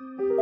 了。